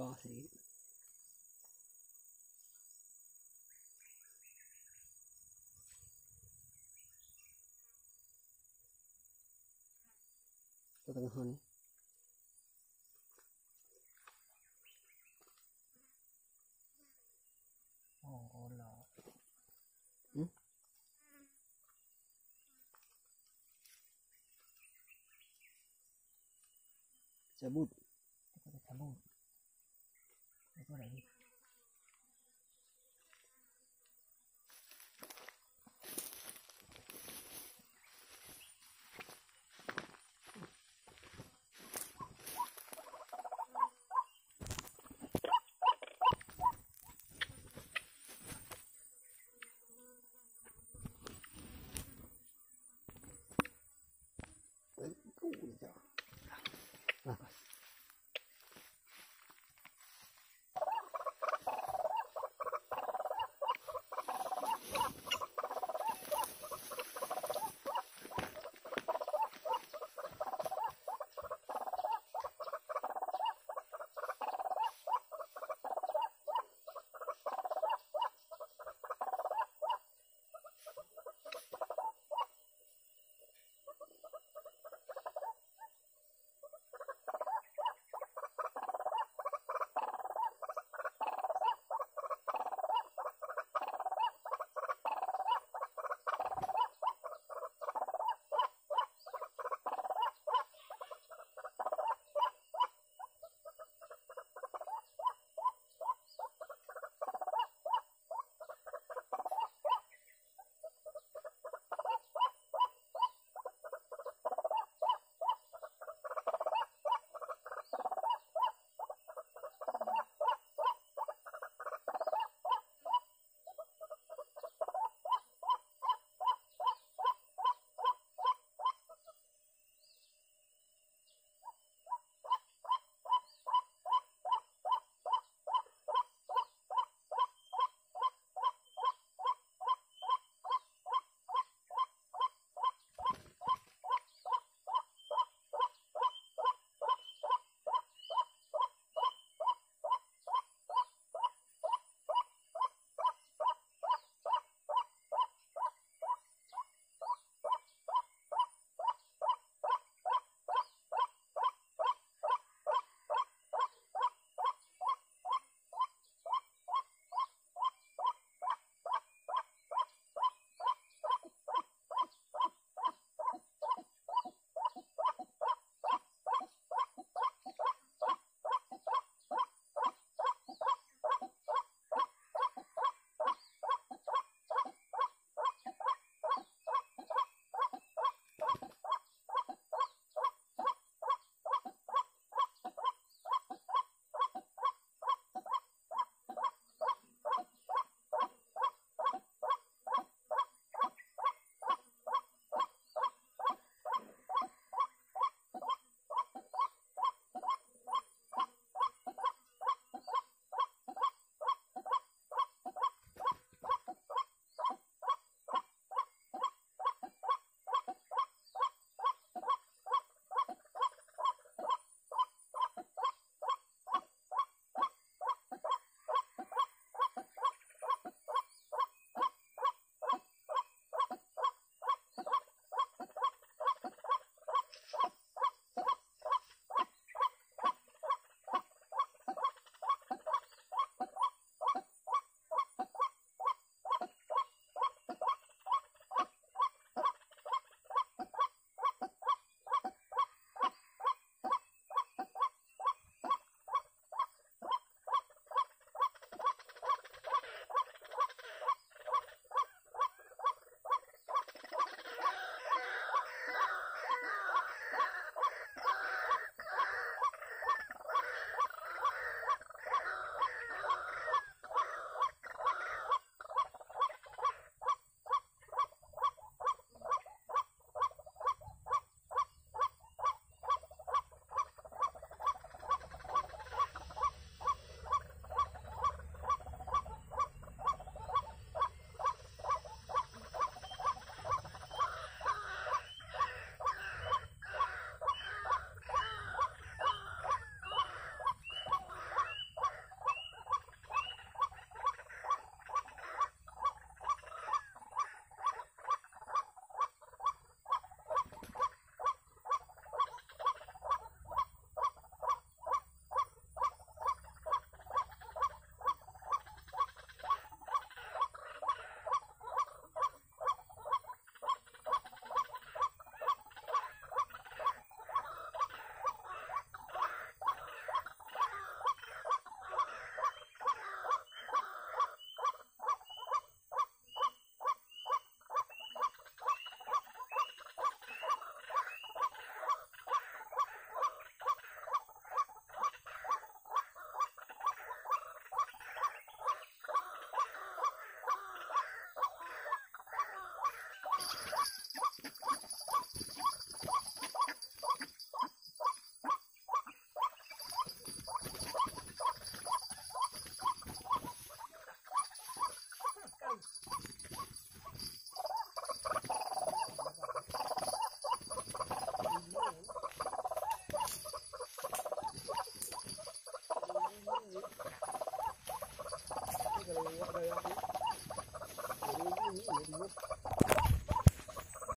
ulo sih ketengahan oh ulo cabut itu ada tabung itu ada ini